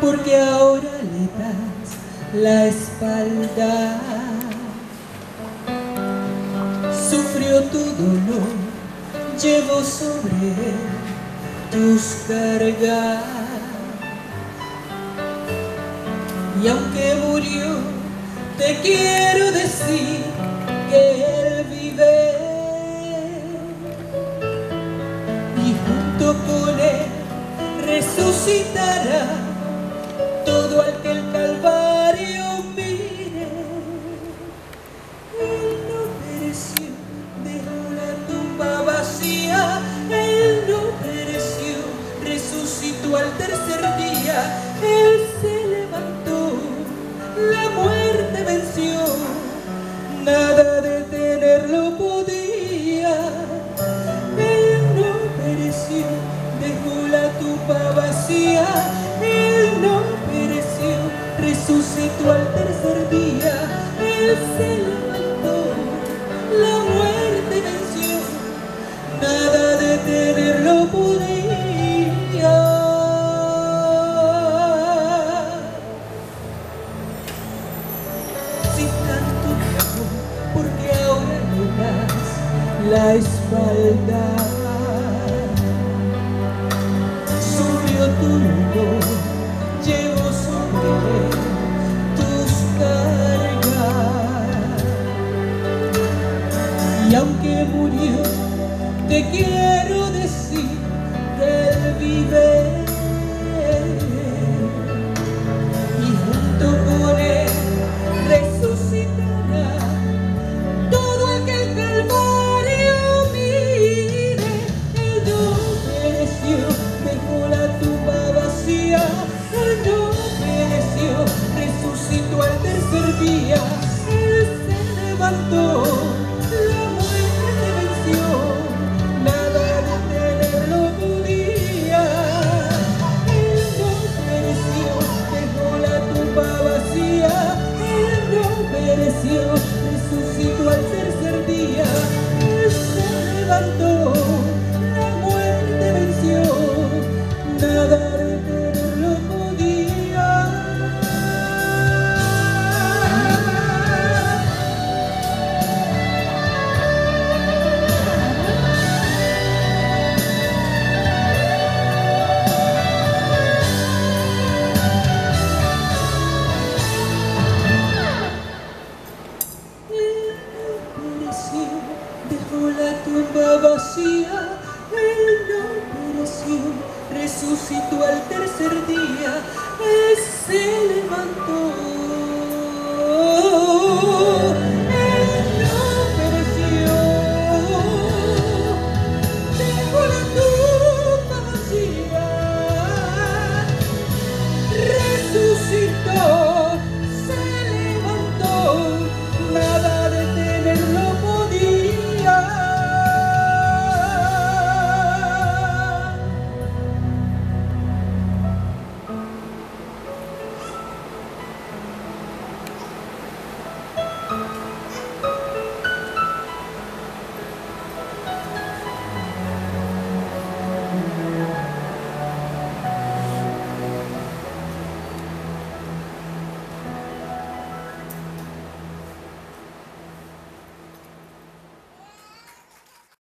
porque ahora le das la espalda. Sufrió tu dolor, llevó sobre él tus cargas. Y aunque murió, te quiero decir que él vive. Resucitará todo al que el Calvario mire. Él no pereció, dejó la tumba vacía. Él no pereció, resucitó al tercer día. Él se levantó, la muerte venció. Nada detenerlo Él se levantó, la muerte venció. Nada detenerlo podía. Si tanto te amó, porque ahora le das la espalda. Y junto con él resucitará todo aquel calvario mire. Él no pereció, dejó la tumba vacía. Él no pereció, resucitó al tercer día. Él se levantó, resucitó al tercer día. Se levantó. dejó la tumba vacía, en la operación resucitó al tercer día.